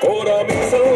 Coração